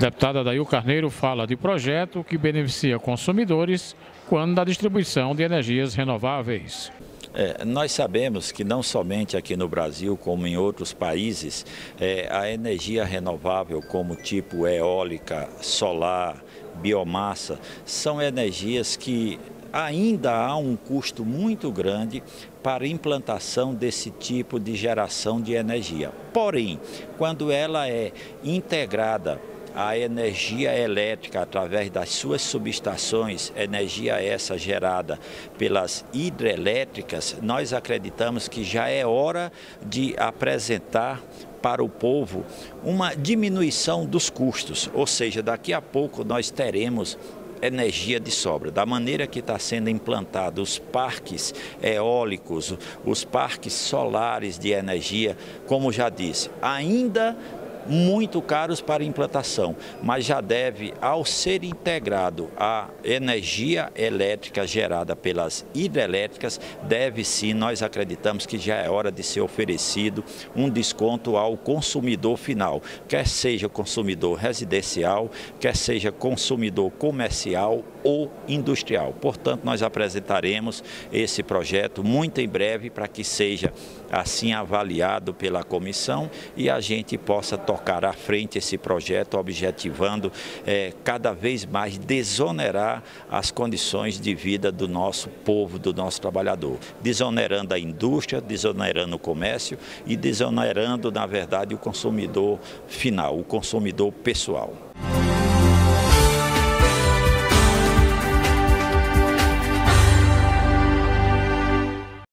deputada Dail Carneiro fala de projeto que beneficia consumidores quando da distribuição de energias renováveis. É, nós sabemos que não somente aqui no Brasil, como em outros países, é, a energia renovável, como tipo eólica, solar, biomassa, são energias que ainda há um custo muito grande para implantação desse tipo de geração de energia. Porém, quando ela é integrada a energia elétrica através das suas subestações, energia essa gerada pelas hidrelétricas, nós acreditamos que já é hora de apresentar para o povo uma diminuição dos custos, ou seja, daqui a pouco nós teremos energia de sobra. Da maneira que está sendo implantado os parques eólicos, os parques solares de energia, como já disse, ainda muito caros para implantação, mas já deve, ao ser integrado a energia elétrica gerada pelas hidrelétricas, deve sim, nós acreditamos que já é hora de ser oferecido um desconto ao consumidor final, quer seja consumidor residencial, quer seja consumidor comercial ou industrial. Portanto, nós apresentaremos esse projeto muito em breve para que seja assim avaliado pela comissão e a gente possa tocar à frente esse projeto, objetivando é, cada vez mais desonerar as condições de vida do nosso povo, do nosso trabalhador, desonerando a indústria, desonerando o comércio e desonerando, na verdade, o consumidor final, o consumidor pessoal.